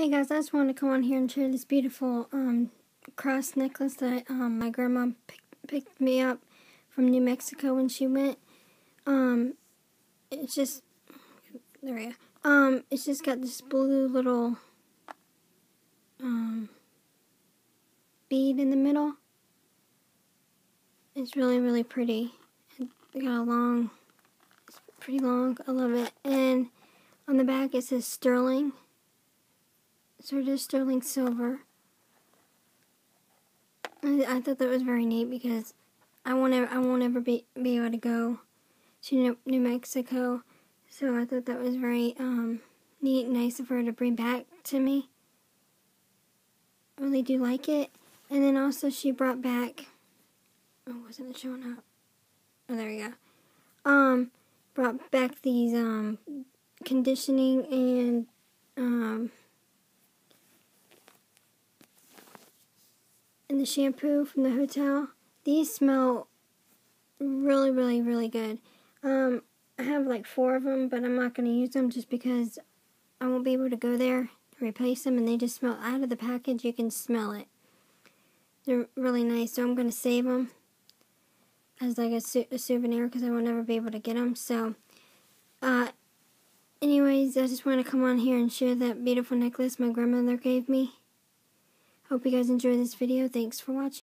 Hey guys, I just wanted to come on here and share this beautiful um, cross necklace that um, my grandma picked, picked me up from New Mexico when she went. Um, it's just, there we go. Um, it's just got this blue little um, bead in the middle. It's really, really pretty. It got a long, it's pretty long. I love it. And on the back it says Sterling sort of sterling silver. I, I thought that was very neat because I won't ever, I won't ever be, be able to go to New Mexico. So I thought that was very um, neat and nice of her to bring back to me. I really do like it. And then also she brought back, oh, wasn't it showing up? Oh, there we go. Um, brought back these um, conditioning and um, the shampoo from the hotel. These smell really, really, really good. Um, I have like four of them, but I'm not going to use them just because I won't be able to go there to replace them, and they just smell out of the package. You can smell it. They're really nice, so I'm going to save them as like a, su a souvenir because I will never be able to get them. So, uh, anyways, I just want to come on here and share that beautiful necklace my grandmother gave me. Hope you guys enjoy this video. Thanks for watching.